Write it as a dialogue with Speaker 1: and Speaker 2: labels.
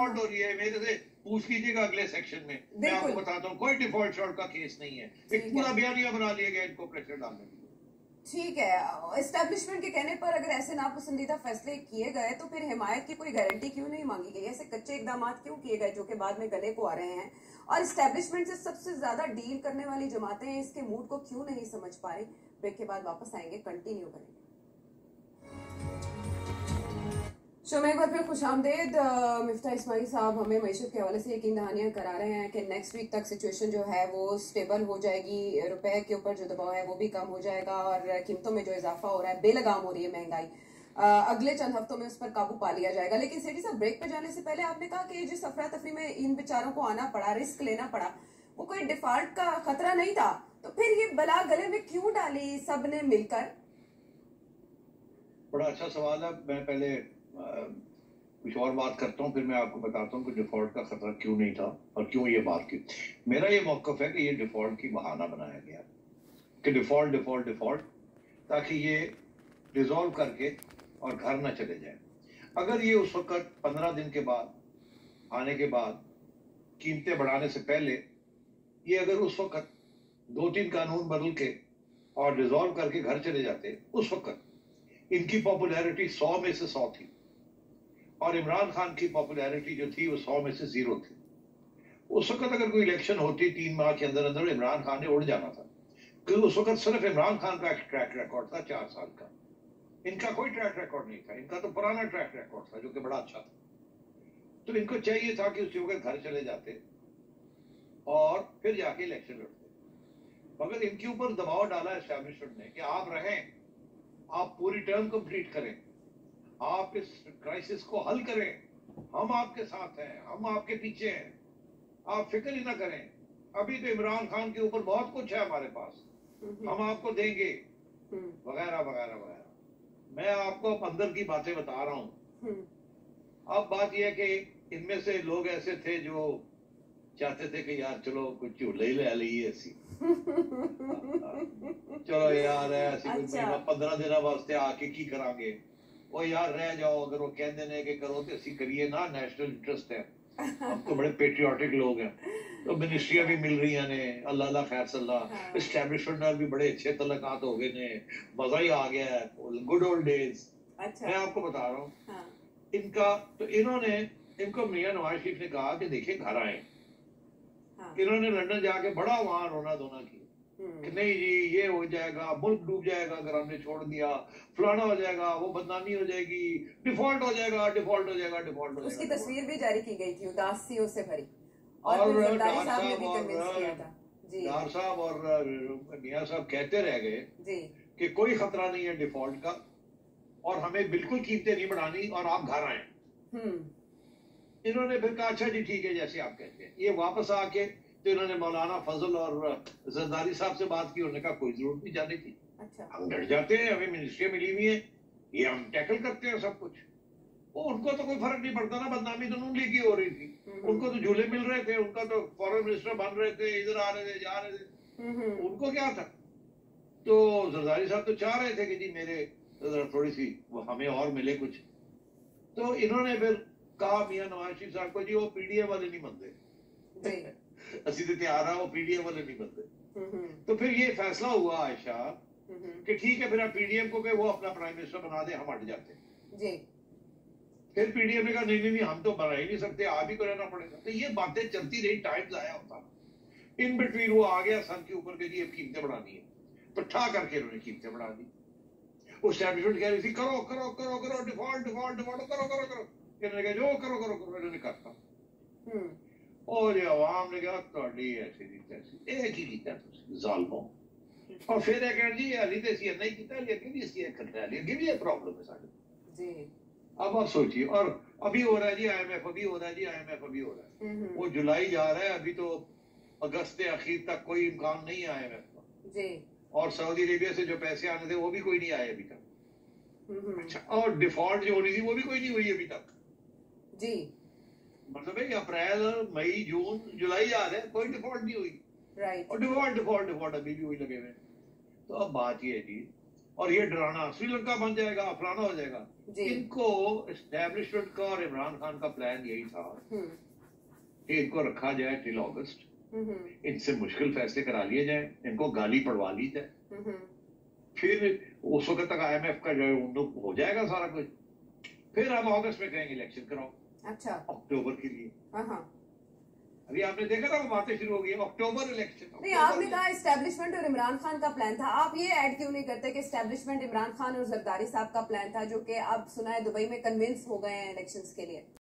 Speaker 1: Default हो रही है। मेरे से पूछ लीजिएगा अगले सेक्शन में। मैं आपको बताता हूँ कोई डिफ़ॉल्ट शॉर्ट का केस नहीं है। एक पूरा बयानिया बना लिया गया इनको प्रेशर डालने के लिए।
Speaker 2: ठीक है। एस्टेब्लिशमेंट के कहने पर अगर ऐसे नापसंदीदा फैसले किए गए तो फिर हिमायत की कोई गारंटी क्यों नहीं मांगी गई? ऐसे कच्चे इकदाम क्यों किए गए जो कि बाद में गले को आ रहे हैं? और एस्टेब्लिशमेंट से सबसे ज़्यादा डील करने वाली जमातें इसके मूड को क्यों नहीं समझ पाए ब्रेक के बाद वापस आएँगे कंटिन्यू करेंगे। शो एक बार फिर खुश आमदेद मिफ्ता इस्माइल साहब हमें मीशत के हवाले से यकीन दहानियाँ करा रहे हैं कि नेक्स्ट वीक तक सिचुएशन जो है वो स्टेबल हो जाएगी, रुपए के ऊपर जो दबाव है वो भी कम हो जाएगा और कीमतों में जो इजाफा हो रहा है, बेलगाम हो रही है महँगाई। अगले चंद हफ्तों में उस पर काबू पा लिया जाएगा। लेकिन सिटी साहब ब्रेक पर जाने से पहले आपने कहा कि जिस अफरा तफरी में इन बेचारों को आना पड़ा रिस्क लेना पड़ा, वो कोई डिफ़ॉल्ट का खतरा नहीं था। तो फिर ये बला गले में क्यों डाली सबने मिलकर?
Speaker 1: बड़ा अच्छा सवाल है। मैं पहले कुछ और बात करता हूँ, फिर मैं आपको बताता हूँ कि डिफ़ॉल्ट का खतरा क्यों नहीं था और क्यों ये बात की। मेरा ये मौकफ है कि ये डिफ़ॉल्ट की बहाना बनाया गया कि डिफ़ॉल्ट डिफ़ॉल्ट डिफ़ॉल्ट ताकि ये रिजॉल्व करके और घर ना चले जाए। अगर ये उस वक्त पंद्रह दिन के बाद, आने के बाद कीमतें बढ़ाने से पहले, ये अगर उस वक्त दो तीन कानून बदल के और रिजॉल्व करके घर चले जाते, उस वक्त इनकी पॉपुलैरिटी सौ में से सौ थी। और इमरान खान की पॉपुलैरिटी जो थी वो सौ में से ज़ीरो थी। उस वक्त अगर कोई इलेक्शन होती तीन माह के अंदर अंदर, इमरान खान ने उड़ जाना था। क्योंकि उस वक्त सिर्फ़ इमरान खान का ट्रैक रिकॉर्ड था चार साल का। इनका कोई ट्रैक रिकॉर्ड नहीं था। इनका तो पुराना ट्रैक रिकॉर्ड था, जो कि बड़ा अच्छा था। तो इनको चाहिए था कि उसके घर चले जाते और फिर जाके इलेक्शन लड़ते। मगर इनके ऊपर दबाव डाला एस्टैब्लिशमेंट ने कि आप रहें, आप पूरी टर्म कंप्लीट करें। आप इस क्राइसिस को हल करें। हम आपके साथ हैं हम आपके पीछे हैं। आप फ़िक्र ही ना करें। अभी तो इमरान खान के ऊपर बहुत कुछ है हमारे पास। हम आपको देंगे। हम्म। वगैरह वगैरह वगैरह। मैं आपको अंदर की बातें बता रहा हूँ। हम्म। अब बात यह है कि इनमें से लोग ऐसे थे जो चाहते थे कि यार चलो कुछ झूले ही ले लीए ऐसी। चलो यार ऐसी अच्छा। पंद्रह दिन वास्ते आके की करांगे? ਉਹ ਯਾਰ ਰਹਿ ਜਾਓ ਅਗਰ ਉਹ ਕਹਿੰਦੇ ਨੇ ਕਿ ਕਰੋ ਤੇ ਅਸੀਂ ਕਰੀਏ ਨਾ ਨੈਸ਼ਨਲ ਇੰਟਰਸਟ ਹੈ हम तो बड़े पेट्रियाटिक लोग हैं तो मिनिस्ट्रियां भी मिल रही ने अल्लाह अल्लाह खैर सल्ला एस्टेब्लिशमेंट भी बड़े अच्छे तलकात हो गए ने मजा ही आ गया है गुड ओल्ड डेज मैं आपको बता रहा हूँ हाँ। इनका तो इन्होंने इनको मियाँ नवाज शरीफ ने कहा कि देखिए घर आए हाँ। इन्होंने लंदन जाके बड़ा वहां रोना धोना किया हम्म। कि नहीं जी ये हो जाएगा मुल्क डूब जाएगा अगर हमने छोड़ दिया फलाना हो जाएगा वो बदनामी हो जाएगी डिफ़ॉल्ट हो जाएगा डिफ़ॉल्ट हो जाएगा डिफ़ॉल्ट हो जाएगा।
Speaker 2: उसकी तस्वीर भी जारी की गई थी उदासियों से भरी। और
Speaker 1: डार साहब और मियाँ साहब कहते रह गए कि कोई खतरा नहीं है डिफ़ॉल्ट का और हमें बिल्कुल कीमतें नहीं बढ़ानी और आप घर आए। हम्म। इन्होंने फिर कहा अच्छा जी ठीक है जैसे आप कहते हैं। ये वापस आके तो इन्होंने मौलाना फजल और जरदारी साहब से बात की उन्होंने कहा कोई ज़रूरत नहीं जाने की। अच्छा। हम डर जाते हैं हमें मिनिस्ट्रियाँ मिली हुई है ये हम टैकल करते हैं सब कुछ। वो उनको तो कोई फ़र्क नहीं पड़ता ना बदनामी तो नून लीग की हो रही थी। हम्म। उनको तो झूले मिल रहे थे उनका तो फॉरेन मिनिस्टर बन रहे थे इधर आ रहे थे जा रहे थे। हम्म। उनको क्या था? तो जरदारी साहब तो चाह रहे थे कि जी मेरे थोड़ी सी वो हमें और मिले कुछ। तो इन्होंने फिर कहा मियाँ नवाज़ शरीफ साहब को जी वो पीडीए वाले नहीं बनते। ਅਸੀਂ ਤੇ ਤਿਆਰ ਆ ਉਹ पीडीएम वाले नहीं बनते तो फिर ये फैसला हुआ आयशा कि ठीक है फिर आप पीडीएम को वो अपना प्राइम मिनिस्टर बना दे हम हट जाते जी फिर पीडीएम ने कहा नहीं नहीं हम तो बना ही नहीं सकते आप ही को रहना पड़ेगा तो ये बातें चलती रही टाइम लाया होता इन बिटवीन वो आ गया सन के ऊपर के जी अब कीमतें बढ़ानी है तो ठा करके उन्होंने कीमतें बढ़ा दी उस एस्टैब्लिशमेंट कह रही थी करो करो करो करो डिफॉल्ट डिफॉल्ट डिफॉल्ट करो करो करो इन्होंने कहा जो करो करो करो इन्होंने करता और ये आवाम ने कहा ਤੁਹਾਡੀ ਐਸੀ ਦੀ ਤੈਸੀ ਇਹ ਕੀ ਕੀਤਾ ਤੁਸੀਂ ਜ਼ਾਲਮੋ और फिर है कहना जी अली तो सी नहीं किया लेकिन इसकी एक खतरा लेकिन भी ये प्रॉब्लम है साढ़े जी अब आप सोचिए और अभी हो रहा है जी आईएमएफ अभी हो रहा है जी आईएमएफ अभी हो रहा है वो जुलाई जा रहा है अभी तो अगस्त अखीर तक कोई इम्कान नहीं है आईएमएफ का जी और सऊदी अरेबिया से जो पैसे आने थे वो भी कोई नहीं आए अभी तक अच्छा और डिफॉल्ट जो होनी थी वो भी कोई नहीं हुई अभी तक जी मतलब है अप्रैल मई जून जुलाई आ रहे कोई डिफ़ॉल्ट नहीं हुई। राइट और डिफ़ॉल्ट डिफ़ॉल्ट डिफ़ॉल्ट अभी भी हुई लगे हुए तो अब बात ये है जी और ये डराना श्रीलंका बन जाएगा फलाना हो जाएगा। इनको एस्टेब्लिशमेंट का और इमरान खान का प्लान यही था। हम्म। कि इनको रखा जाए टिल अगस्त इनसे मुश्किल फैसले करा लिए जाए इनको गाली पड़वा ली जाए। फिर उस वक्त तक आईएमएफ का जो है हो जाएगा सारा कुछ। फिर अब अगस्त में कहेंगे इलेक्शन कराओ।
Speaker 2: अच्छा।
Speaker 1: अक्टूबर के लिए।
Speaker 2: हाँ, हाँ।
Speaker 1: अभी आपने देखा था वो बातें शुरू हो गई अक्टूबर इलेक्शन
Speaker 2: नहीं आपने कहा स्टैब्लिशमेंट और इमरान खान का प्लान था। आप ये ऐड क्यों नहीं करते कि स्टैब्लिशमेंट इमरान खान और जरदारी साहब का प्लान था जो कि आप सुना है दुबई में कन्विंस हो गए हैं इलेक्शंस के लिए?